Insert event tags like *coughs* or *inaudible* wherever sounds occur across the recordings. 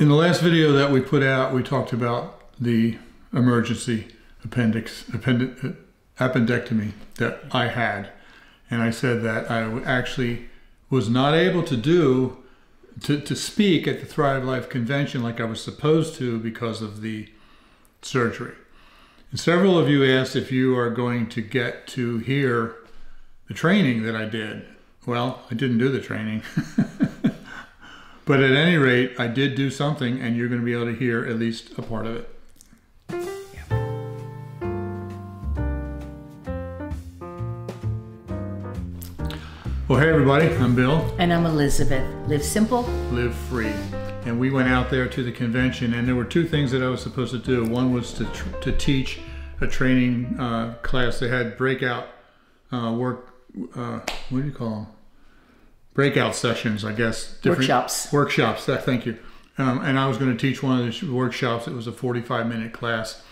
In the last video that we put out, we talked about the emergency appendix appendi- appendectomy that I had, and I said that I actually was not able to do to, to speak at the Thrive Life convention like I was supposed to because of the surgery. And several of you asked if you are going to get to hear the training that I did. Well, I didn't do the training. *laughs* but at any rate, I did do something, and you're going to be able to hear at least a part of it. Well, hey everybody, I'm Bill. And I'm Elizabeth. Live simple. Live free. And we went out there to the convention, and there were two things that I was supposed to do. One was to, tr- to teach a training uh, class. They had breakout uh, work, uh, what do you call them? Breakout sessions, I guess. Workshops. Workshops, thank you. Um, and I was going to teach one of these workshops. It was a 45 minute class.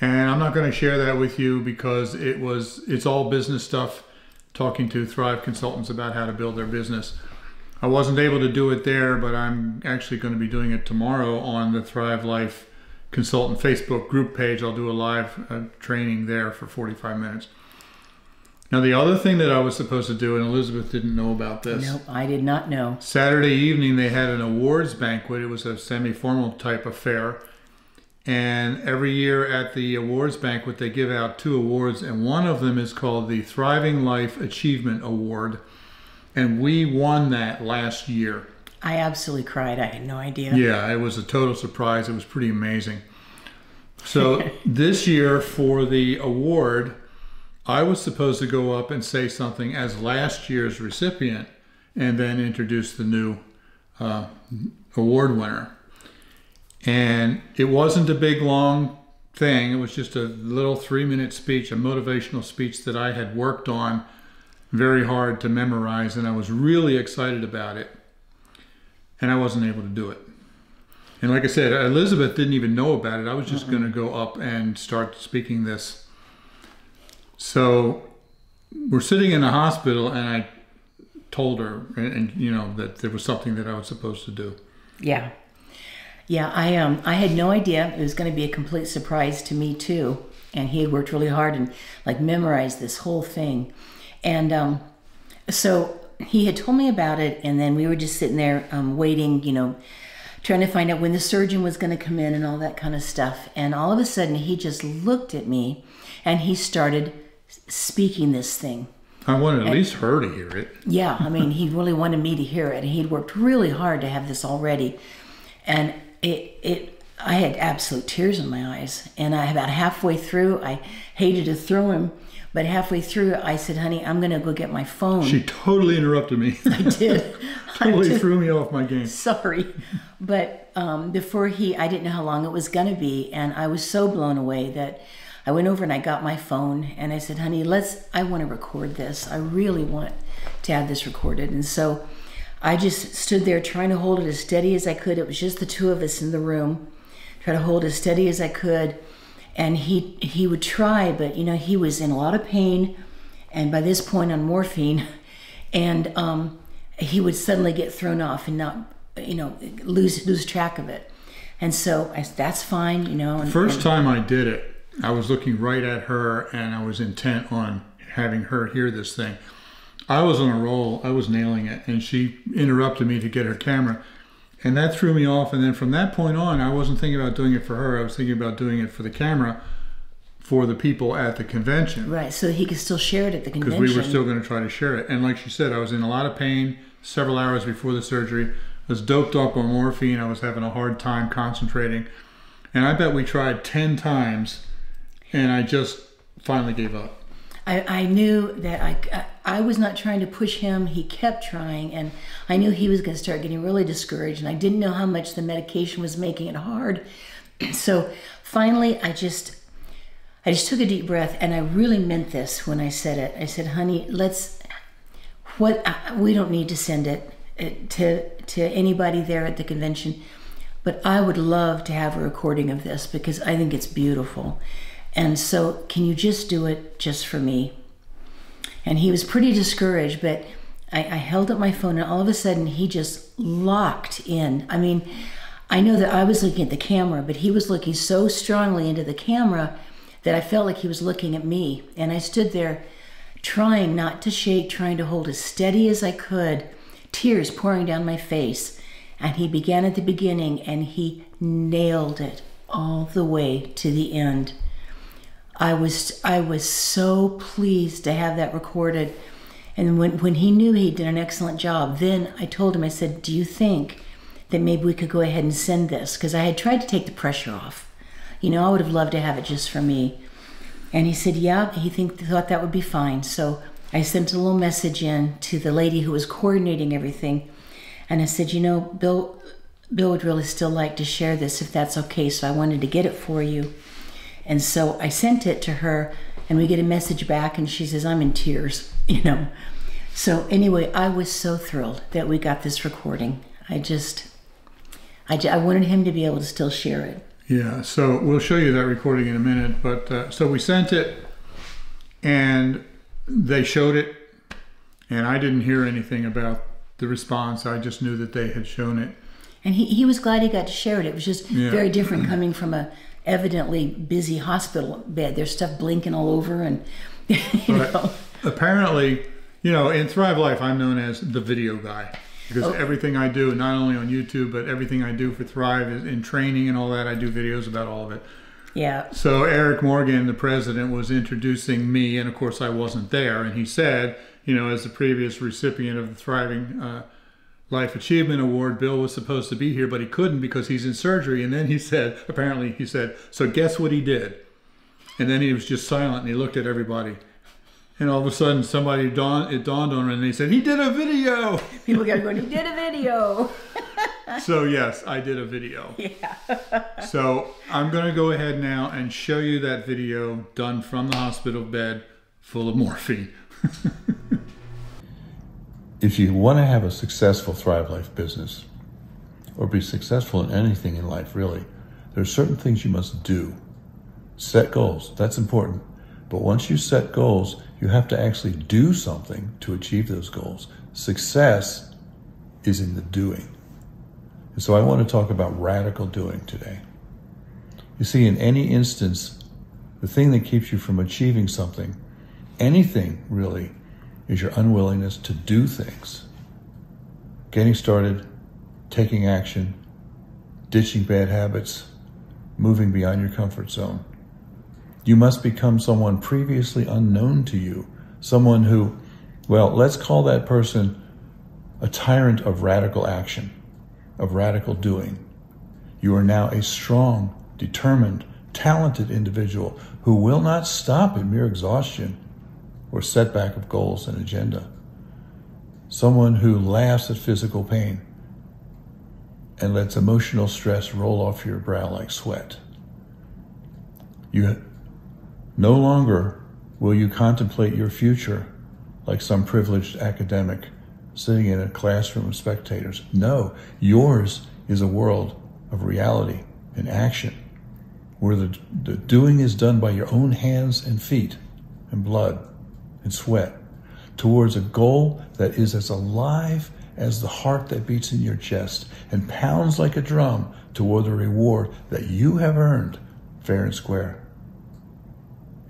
And I'm not going to share that with you because it was, it's all business stuff talking to Thrive consultants about how to build their business. I wasn't able to do it there, but I'm actually going to be doing it tomorrow on the Thrive Life Consultant Facebook group page. I'll do a live uh, training there for 45 minutes. Now, the other thing that I was supposed to do, and Elizabeth didn't know about this. Nope, I did not know. Saturday evening, they had an awards banquet. It was a semi formal type affair. And every year at the awards banquet, they give out two awards, and one of them is called the Thriving Life Achievement Award. And we won that last year. I absolutely cried. I had no idea. Yeah, it was a total surprise. It was pretty amazing. So *laughs* this year for the award, I was supposed to go up and say something as last year's recipient and then introduce the new uh, award winner. And it wasn't a big, long thing. It was just a little three minute speech, a motivational speech that I had worked on very hard to memorize, and I was really excited about it. And I wasn't able to do it. And like I said, Elizabeth didn't even know about it. I was just going to go up and start speaking this. So we're sitting in the hospital, and I told her, and, and you know, that there was something that I was supposed to do. Yeah. Yeah, I um I had no idea it was going to be a complete surprise to me too. And he had worked really hard and like memorized this whole thing. And um so he had told me about it and then we were just sitting there um, waiting, you know, trying to find out when the surgeon was going to come in and all that kind of stuff. And all of a sudden he just looked at me and he started speaking this thing. I wanted at least her to hear it. Yeah, I mean, he really wanted me to hear it. He'd worked really hard to have this already. And it, it, I had absolute tears in my eyes. And I, about halfway through, I hated to throw him, but halfway through, I said, honey, I'm going to go get my phone. She totally interrupted me. I *laughs* did. totally I threw me off my game. Sorry. But um, before he, I didn't know how long it was going to be. And I was so blown away that I went over and I got my phone and I said, honey, let's, I want to record this. I really want to have this recorded. And so I just stood there trying to hold it as steady as I could. It was just the two of us in the room. Try to hold as steady as I could. And he he would try, but you know, he was in a lot of pain and by this point on morphine. *laughs* And um, he would suddenly get thrown off and not, you know, lose lose track of it. And so I, that's fine, you know. And, First and- time I did it, I was looking right at her and I was intent on having her hear this thing. I was on a roll, I was nailing it, and she interrupted me to get her camera. And that threw me off. And then from that point on, I wasn't thinking about doing it for her, I was thinking about doing it for the camera for the people at the convention. Right, so he could still share it at the convention. Because we were still going to try to share it. And like she said, I was in a lot of pain several hours before the surgery. I was doped up on morphine. I was having a hard time concentrating. And I bet we tried 10 times and I just finally gave up. I, I knew that I, I was not trying to push him. He kept trying, and I knew he was going to start getting really discouraged. And I didn't know how much the medication was making it hard. *clears throat* So finally, I just, I just took a deep breath, and I really meant this when I said it. I said, "Honey, let's. What we don't need to send it uh, to to anybody there at the convention, but I would love to have a recording of this because I think it's beautiful." And so, can you just do it just for me? And he was pretty discouraged, but I, I held up my phone, and all of a sudden, he just locked in. I mean, I know that I was looking at the camera, but he was looking so strongly into the camera that I felt like he was looking at me. And I stood there trying not to shake, trying to hold as steady as I could, tears pouring down my face. And he began at the beginning and he nailed it all the way to the end. I was I was so pleased to have that recorded. And when, when he knew he did an excellent job, then I told him, I said, Do you think that maybe we could go ahead and send this? Because I had tried to take the pressure off. You know, I would have loved to have it just for me. And he said, Yeah, he think, thought that would be fine. So I sent a little message in to the lady who was coordinating everything. And I said, You know, Bill, Bill would really still like to share this if that's okay. So I wanted to get it for you. And so I sent it to her, and we get a message back, and she says, I'm in tears, *laughs* you know. So anyway, I was so thrilled that we got this recording. I just, I, ju- I wanted him to be able to still share it. Yeah, so we'll show you that recording in a minute. But uh, so we sent it, and they showed it, and I didn't hear anything about the response. I just knew that they had shown it. And he, he was glad he got to share it. It was just Yeah. very different *clears throat* coming from a evidently busy hospital bed. There's stuff blinking all over, and *laughs* you Right. know, Apparently, you know, in Thrive Life, I'm known as the video guy because Oh. everything I do, not only on YouTube, but everything I do for Thrive is in training and all that. I do videos about all of it. yeah, So Eric Morgan, the president, was introducing me, and of course I wasn't there. And he said, you know, as the previous recipient of the Thriving uh, Life Achievement Award, Bill was supposed to be here, but he couldn't because he's in surgery. And then he said, apparently he said, so guess what he did? And then he was just silent and he looked at everybody. And all of a sudden, somebody dawned, it dawned on him, and they said, "He did a video." *laughs* people got going. He did a video. *laughs* so yes, I did a video. *laughs* Yeah. So I'm going to go ahead now and show you that video done from the hospital bed full of morphine. If you want to have a successful Thrive Life business or be successful in anything in life, really, there are certain things you must do. Set goals, that's important. But once you set goals, you have to actually do something to achieve those goals. Success is in the doing. And so I want to talk about radical doing today. You see, in any instance, the thing that keeps you from achieving something, anything really, is your unwillingness to do things. Getting started, taking action, ditching bad habits, moving beyond your comfort zone. You must become someone previously unknown to you, someone who, well, let's call that person a tyrant of radical action, of radical doing. You are now a strong, determined, talented individual who will not stop at mere exhaustion or setback of goals and agenda. Someone who laughs at physical pain and lets emotional stress roll off your brow like sweat. You no longer will you contemplate your future like some privileged academic sitting in a classroom of spectators. No, yours is a world of reality and action where the, the doing is done by your own hands and feet and blood and sweat towards a goal that is as alive as the heart that beats in your chest and pounds like a drum toward the reward that you have earned fair and square.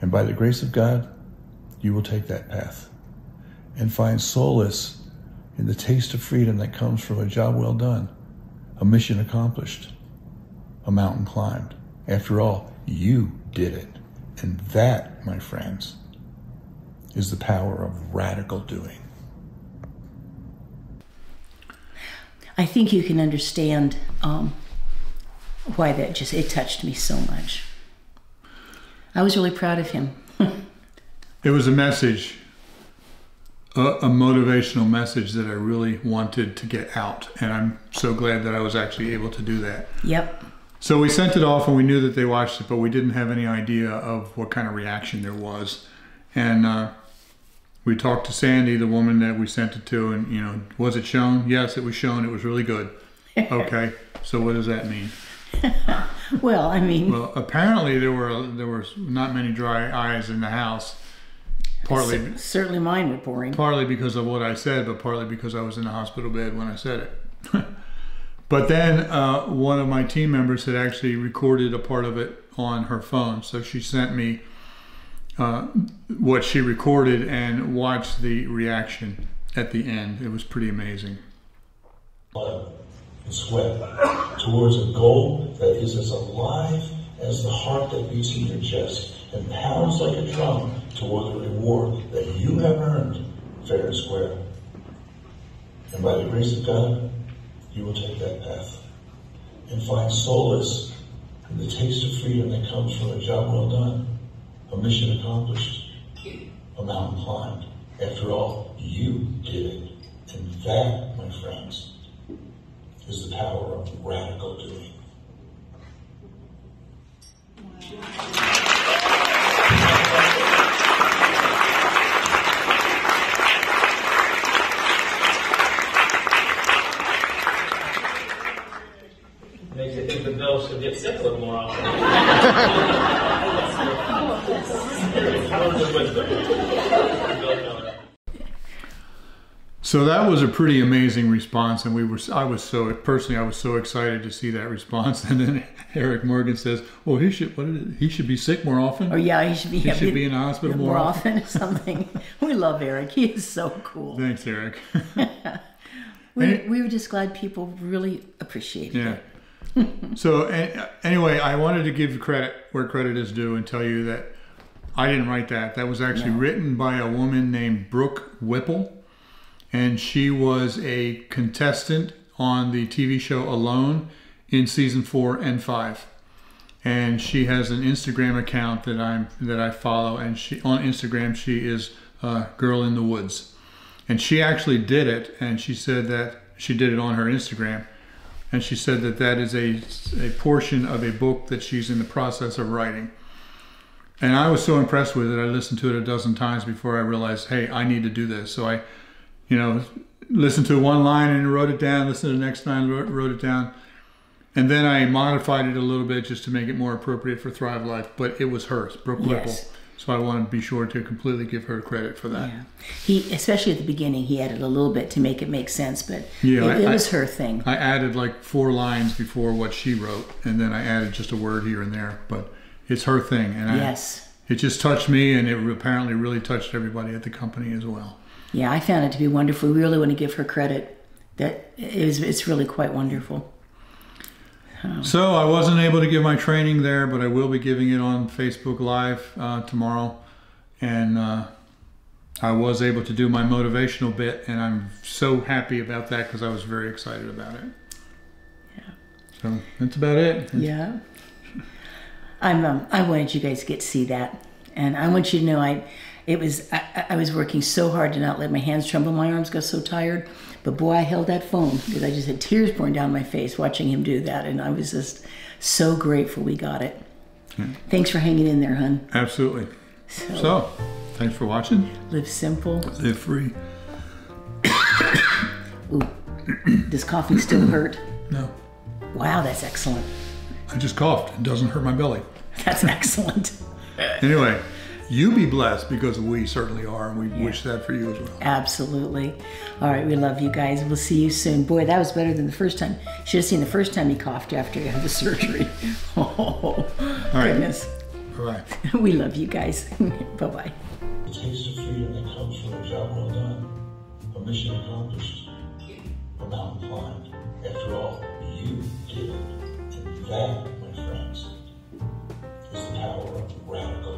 And by the grace of God, you will take that path and find solace in the taste of freedom that comes from a job well done, a mission accomplished, a mountain climbed. After all, you did it. And that, my friends, is the power of radical doing. I think you can understand um, why that just it touched me so much. I was really proud of him. *laughs* It was a message, a, a motivational message that I really wanted to get out, and I'm so glad that I was actually able to do that. Yep. So we sent it off, and we knew that they watched it, but we didn't have any idea of what kind of reaction there was. And uh, we talked to Sandy, the woman that we sent it to, and you know, was it shown? Yes, it was shown. It was really good. *laughs* Okay, so what does that mean? *laughs* Well, I mean, Well, apparently there were there were not many dry eyes in the house. Partly, cer- certainly mine were pouring. partly because of what I said, but partly because I was in the hospital bed when I said it. *laughs* But then uh, one of my team members had actually recorded a part of it on her phone, so she sent me uh, what she recorded and watched the reaction at the end. It was pretty amazing. and sweat towards a goal that is as alive as the heart that beats in your chest and pounds like a drum toward the reward that you have earned fair and square. And by the grace of God, you will take that path and find solace in the taste of freedom that comes from a job well done, a mission accomplished, a mountain climbed. After all, you did it. And that, my friends, is the power of radical doing. Makes you think the Bill should get sick a little more often. Words of wisdom. Bill Keller. So that was a pretty amazing response, and we were. I was so personally, I was so excited to see that response. *laughs* And then Eric Morgan says, "Well, he should. What did it, he should be sick more often." Or Oh, yeah, he should be. He should be in the hospital more more often or something. *laughs* we love Eric. He is so cool. Thanks, Eric. *laughs* We, we were just glad people really appreciated yeah. it. So anyway, I wanted to give credit where credit is due and tell you that I didn't write that. That was actually written by a woman named Brooke Whipple, and she was a contestant on the TV show Alone in season four and five. And she has an Instagram account that I'm that I follow, and she on Instagram she is uh, Girl in the Woods, and she actually did it, and she said that she did it on her Instagram, and she said that that is a a portion of a book that she's in the process of writing. And I was so impressed with it. I listened to it a dozen times before I realized, hey, I need to do this. So I, you know, listened to one line and wrote it down. Listened to the next line, wrote, wrote it down, and then I modified it a little bit just to make it more appropriate for Thrive Life. But it was hers, Brooke Whipple. Yes. So I want to be sure to completely give her credit for that. Yeah. He, especially at the beginning, he added a little bit to make it make sense, but Yeah, it, I- it I- was her thing. I added like four lines before what she wrote, and then I added just a word here and there. But it's her thing, and I, yes. it just touched me, and it apparently really touched everybody at the company as well. Yeah, I found it to be wonderful. We really want to give her credit. That is, it's really quite wonderful. So I wasn't able to give my training there, but I will be giving it on Facebook Live uh, tomorrow, and uh, I was able to do my motivational bit, and I'm so happy about that because I was very excited about it. Yeah. So that's about it. Yeah. I'm. Um, I wanted you guys to get to see that, and I want you to know I. It was. I, I- was working so hard to not let my hands tremble. My arms got so tired, but boy, I held that phone because I just had tears pouring down my face watching him do that, and I was just so grateful we got it. Hmm. Thanks for hanging in there, hun. Absolutely. So, So thanks for watching. live simple. Live free. *coughs* Does coughing still *coughs* hurt? No, Wow, that's excellent. I just coughed. It doesn't hurt my belly. *laughs* That's excellent. Anyway, you be blessed because we certainly are, and we yeah. wish that for you as well. Absolutely. All right, we love you guys. We'll see you soon. Boy, that was better than the first time. Should have seen the first time he coughed after he had the surgery. *laughs* oh, All right. goodness. Bye. *laughs* we love you guys. *laughs* bye bye. The taste of freedom that comes from a job well done, a mission accomplished, a mountain climbed. After all, you did it. And that, my friends, is the power of radical